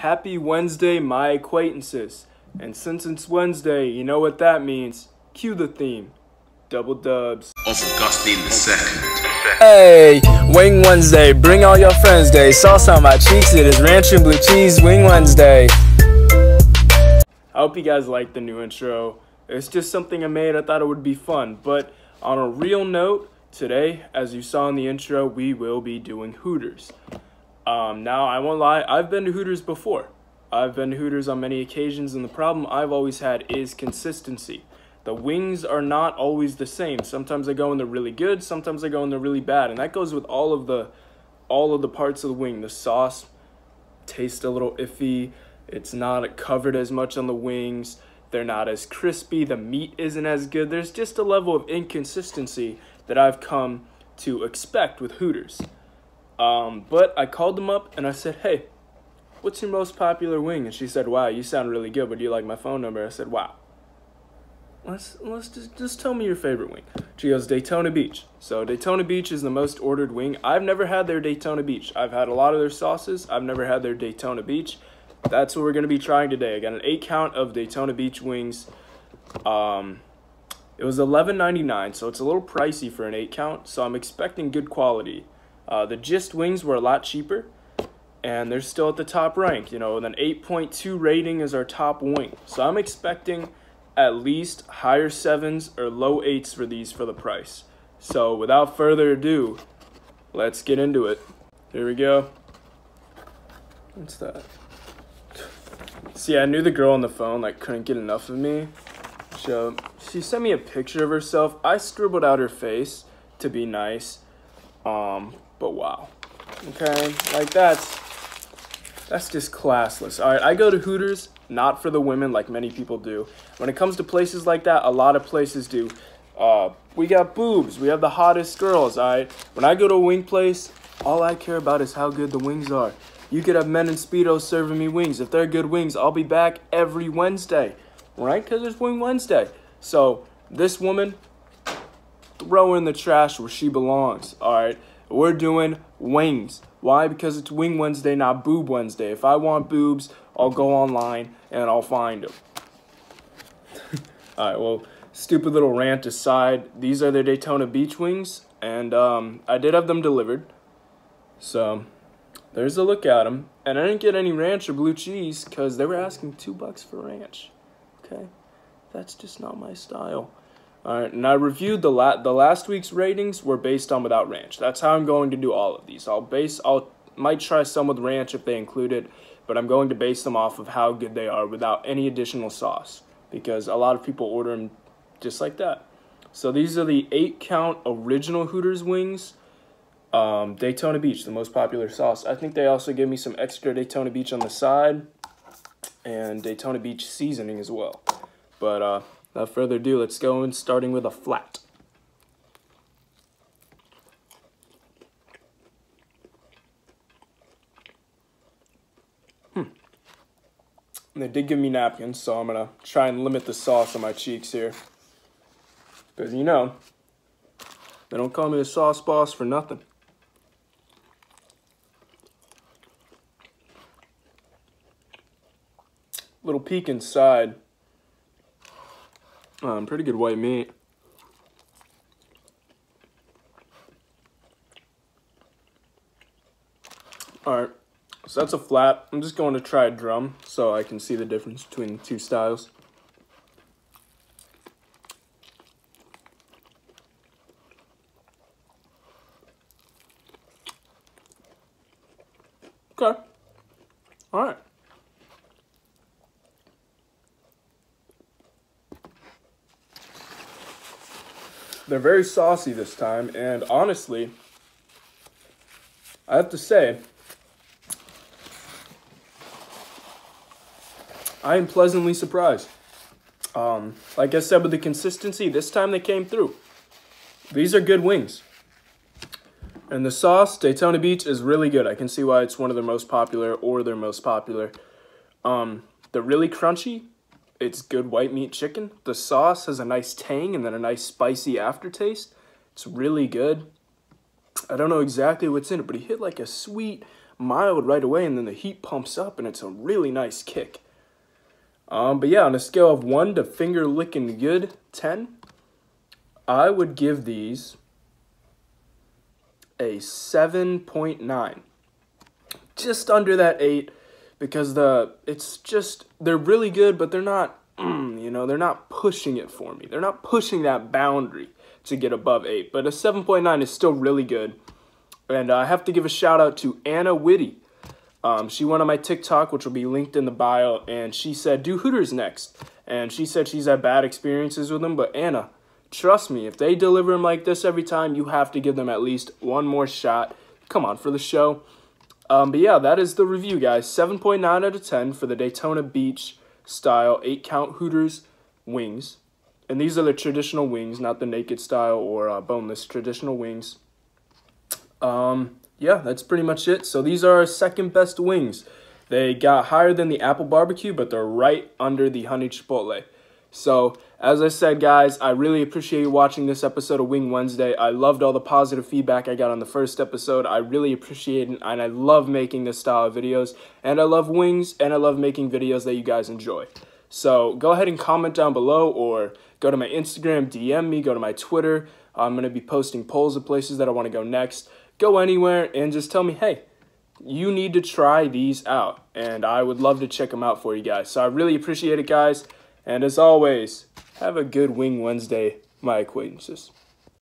Happy Wednesday, my acquaintances. And since it's Wednesday, you know what that means. Cue the theme. Double dubs. of Augustine II. Hey, Wing Wednesday, bring all your friends day. Sauce on my cheeks, it is ranch and blue cheese, Wing Wednesday. I hope you guys like the new intro. It's just something I made, I thought it would be fun. But on a real note, today, as you saw in the intro, we will be doing Hooters. Um, now, I won't lie, I've been to Hooters before. I've been to Hooters on many occasions, and the problem I've always had is consistency. The wings are not always the same. Sometimes they go in the really good, sometimes they go in the really bad, and that goes with all of the all of the parts of the wing. The sauce tastes a little iffy. It's not covered as much on the wings. They're not as crispy. The meat isn't as good. There's just a level of inconsistency that I've come to expect with Hooters. Um, but I called them up and I said, hey, what's your most popular wing? And she said, wow, you sound really good, but do you like my phone number? I said, wow. Let's let's just just tell me your favorite wing. She goes Daytona Beach. So Daytona Beach is the most ordered wing. I've never had their Daytona Beach. I've had a lot of their sauces. I've never had their Daytona Beach. That's what we're gonna be trying today. I got an eight count of Daytona Beach wings. Um, it was eleven ninety nine, so it's a little pricey for an eight count. So I'm expecting good quality. Uh, the Gist wings were a lot cheaper, and they're still at the top rank. You know, and an eight point two rating is our top wing. So I'm expecting at least higher sevens or low eights for these for the price. So without further ado, let's get into it. Here we go. What's that? See, I knew the girl on the phone like couldn't get enough of me. So she sent me a picture of herself. I scribbled out her face to be nice. Um, but wow. Okay, like that's that's just classless. All right, I go to Hooters not for the women like many people do. When it comes to places like that, a lot of places do. Uh, we got boobs. We have the hottest girls. All right. When I go to a wing place, all I care about is how good the wings are. You could have men in speedos serving me wings. If they're good wings, I'll be back every Wednesday, right? Because it's Wing Wednesday. So this woman, throw in the trash where she belongs. All right. We're doing wings. Why? Because it's Wing Wednesday, not Boob Wednesday. If I want boobs, I'll go online and I'll find them. All right, well, stupid little rant aside, these are the Daytona Beach wings, and um, I did have them delivered. So there's a look at them. And I didn't get any ranch or blue cheese because they were asking two bucks for ranch. Okay, that's just not my style. All right, and I reviewed the la- the last week's ratings were based on without ranch. That's how I'm going to do all of these. I'll base I'll might try some with ranch if they include it, but I'm going to base them off of how good they are without any additional sauce because a lot of people order them just like that. So these are the eight count original Hooters wings. Um, Daytona Beach, the most popular sauce. I think they also give me some extra Daytona Beach on the side and Daytona Beach seasoning as well. But uh, without further ado, let's go in starting with a flat. Hmm. They did give me napkins, so I'm gonna try and limit the sauce on my cheeks here. Because you know, they don't call me the sauce boss for nothing. Little peek inside. Um, pretty good white meat. Alright, so that's a flat. I'm just going to try a drum so I can see the difference between the two styles. Okay. Alright. They're very saucy this time, and honestly, I have to say, I am pleasantly surprised. Um, like I said, with the consistency, this time they came through. These are good wings. And the sauce, Daytona Beach, is really good. I can see why it's one of their most popular or their most popular. Um, they're really crunchy. It's good white meat chicken. The sauce has a nice tang and then a nice spicy aftertaste. It's really good. I don't know exactly what's in it, but he hit like a sweet mild right away, and then the heat pumps up, and it's a really nice kick. Um, but yeah, on a scale of 1 to finger licking good, 10, I would give these a 7.9. Just under that 8 because the it's just they're really good, but they're not you know, they're not pushing it for me. They're not pushing that boundary to get above 8, but a 7.9 is still really good. And I have to give a shout out to Anna Whitty. Um, she went on my TikTok, which will be linked in the bio, and she said, do Hooters next. And she said she's had bad experiences with them, but Anna, trust me, if they deliver them like this every time, you have to give them at least one more shot. Come on, for the show. Um, but yeah, that is the review, guys. 7.9 out of 10 for the Daytona Beach style 8 count Hooters wings. And these are the traditional wings, not the naked style or uh, boneless, traditional wings. Um, yeah, that's pretty much it. So these are our second best wings. They got higher than the apple barbecue, but they're right under the honey chipotle. So, as I said, guys, I really appreciate you watching this episode of Wing Wednesday. I loved all the positive feedback I got on the first episode. I really appreciate it, and I love making this style of videos. And I love wings, and I love making videos that you guys enjoy. So, go ahead and comment down below, or go to my Instagram, DM me, go to my Twitter. I'm going to be posting polls of places that I want to go next go anywhere and just tell me, hey, you need to try these out. And I would love to check them out for you guys. So I really appreciate it, guys. And as always, have a good Wing Wednesday, my acquaintances.